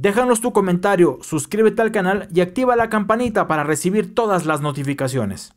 Déjanos tu comentario, suscríbete al canal y activa la campanita para recibir todas las notificaciones.